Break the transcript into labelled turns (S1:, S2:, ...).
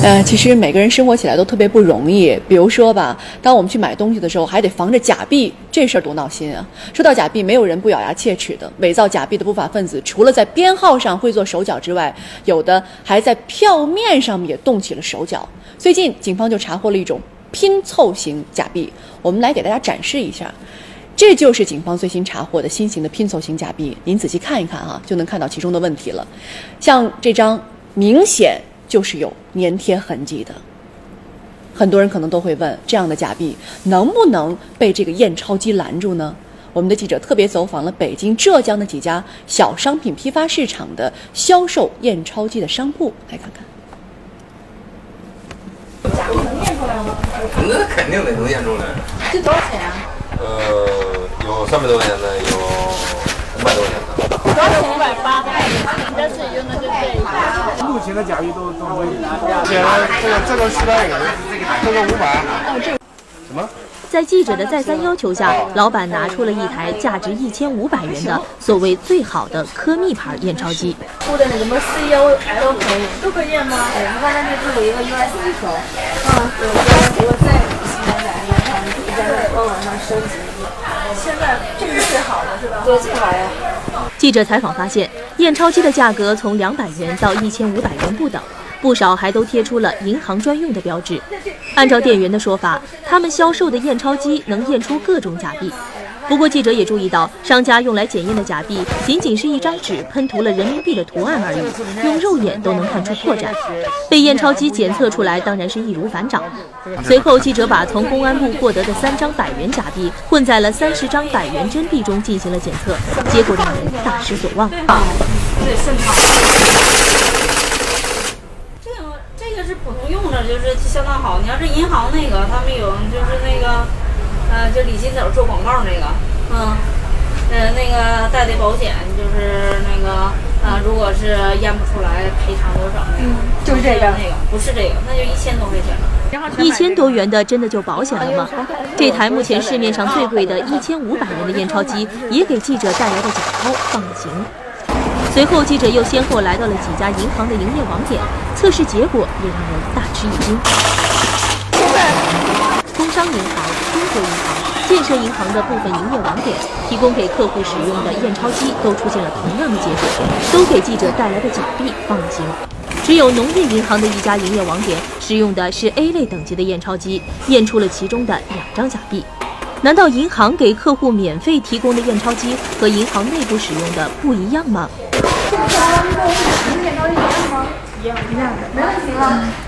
S1: 呃，其实每个人生活起来都特别不容易。比如说吧，当我们去买东西的时候，还得防着假币，这事儿多闹心啊！说到假币，没有人不咬牙切齿的。伪造假币的不法分子，除了在编号上会做手脚之外，有的还在票面上也动起了手脚。最近，警方就查获了一种拼凑型假币，我们来给大家展示一下。这就是警方最新查获的新型的拼凑型假币，您仔细看一看啊，就能看到其中的问题了。像这张，明显。就是有粘贴痕迹的，很多人可能都会问：这样的假币能不能被这个验钞机拦住呢？我们的记者特别走访了北京、浙江的几家小商品批发市场的销售验钞机的商铺，来看看。
S2: 假币能验出来吗？那肯定得能验出来。
S3: 这多少钱啊？
S2: 呃，有三百多块钱的，有五百多块钱的。
S3: 多少钱？五百八。但是用的就
S4: 这目前的假币都都可以，写了这个这个四百五，这个五百。哦，这什么？
S5: 在记者的再三要求下，老板拿出了一台价值一千五百元的所谓最好的科密牌验钞机。
S3: 附的那什么 C O L 可以，都可以验吗？对，你看那这里有一个 U S B 口。嗯，对，如果再新的假币，可能可以在官网上升级。现在这个是最好的，是吧？对，最好呀。
S5: 记者采访发现，验钞机的价格从两百元到一千五百元不等。不少还都贴出了银行专用的标志。按照店员的说法，他们销售的验钞机能验出各种假币。不过记者也注意到，商家用来检验的假币仅仅是一张纸喷涂了人民币的图案而已，用肉眼都能看出破绽。被验钞机检测出来，当然是易如反掌。随后，记者把从公安部获得的三张百元假币混在了三十张百元真币中进行了检测，结果让人大失所望。
S3: 对，顺畅。是普通用的，就是相当好。你要是银行那个，他们有就是那个，呃，就李金斗做广告那个，嗯，呃，那个带的保险就是那个，呃，如果是验不出来，赔偿多少那个？
S1: 就是这个
S3: 那个，不是这个，那就一千多块钱了。
S5: 一千多元的真的就保险了吗？这台目前市面上最贵的一千五百元的验钞机，也给记者带来的假钞放了行。随后，记者又先后来到了几家银行的营业网点，测试结果也让人大吃一惊。工商银行、建设银行的部分营业网点提供给客户使用的验钞机都出现了同样的结果，都给记者带来的假币放了行。只有农业银行的一家营业网点使用的是 A 类等级的验钞机，验出了其中的两张假币。难道银行给客户免费提供的验钞机和银行内部使用的不一样吗？
S3: 这个和我们验钞机一样吗？一样，一样，没问题了。